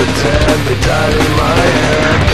to tear, they died in my head.